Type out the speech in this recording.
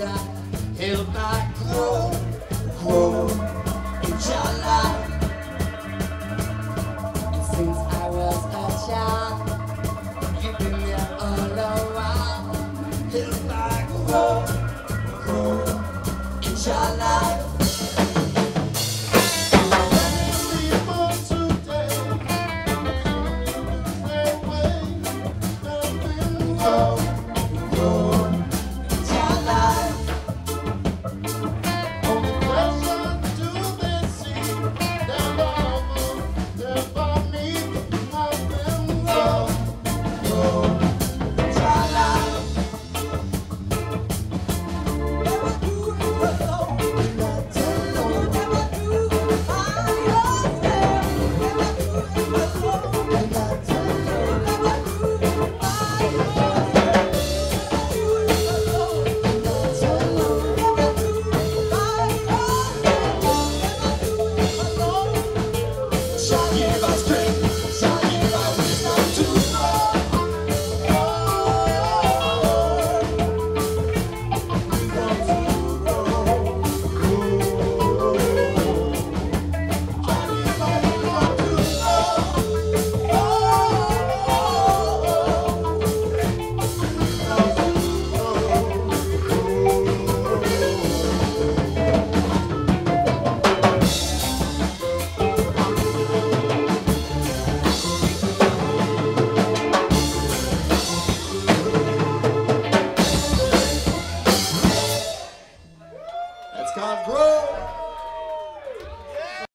shot.